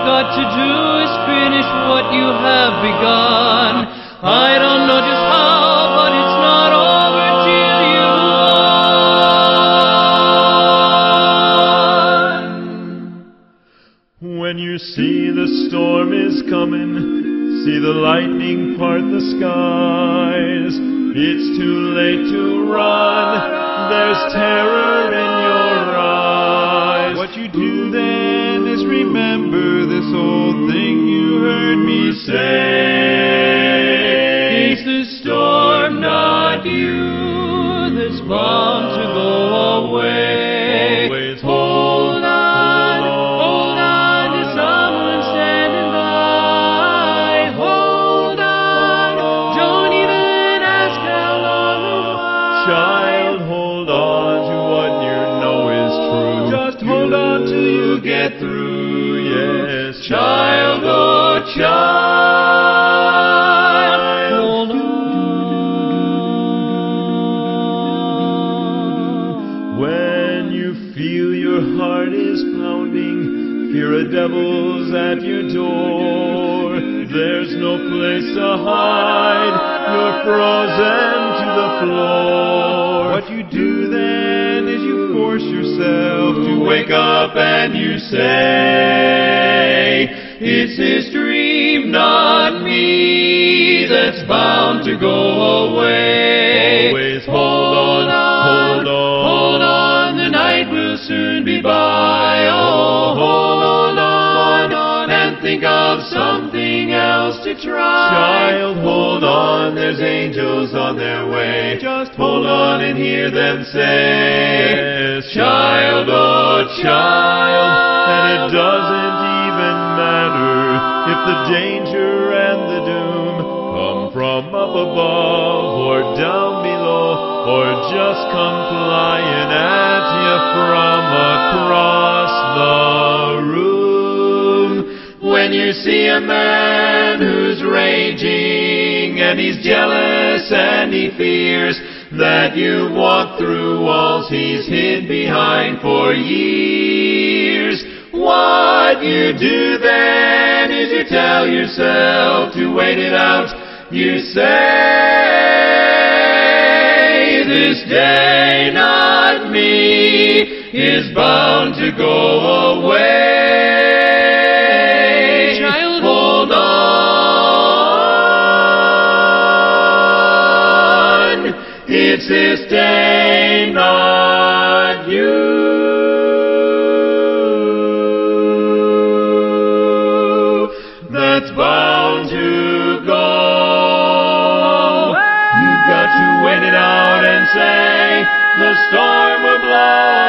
you've got to do is finish what you have begun. I don't know just how, but it's not over till you're. When you see the storm is coming, see the lightning part the skies. It's too late to run. There's terror. This old thing you heard me say. It's the storm, not you, that's bound to go away. Always Hold on, hold on to someone standing by. Hold on, don't even ask how long or why. Child, hold on to what you know is true. Just hold on till you get through. Child, oh child. When you feel your heart is pounding, fear a devil's at your door. There's no place to hide, you're frozen to the floor. What you do then is you force yourself to wake up and you say, It's his dream, not me, that's bound to go away. Always hold on, hold on. hold on, the night will soon be by. Oh, hold on, on and think of something else to try. Child, hold on, there's angels on their way. Just hold on and hear them say, yes, Child, oh child, And it doesn't even matter if the danger and the doom come from up above or down below or just come flying at you from across the room. When you see a man who's raging and he's jealous and he fears that you walk through walls he's hid behind for years. What you do then is you tell yourself to wait it out. You say, this day, not me, is bound to go away. Child, hold on. It's this day, not you, the storm will blow.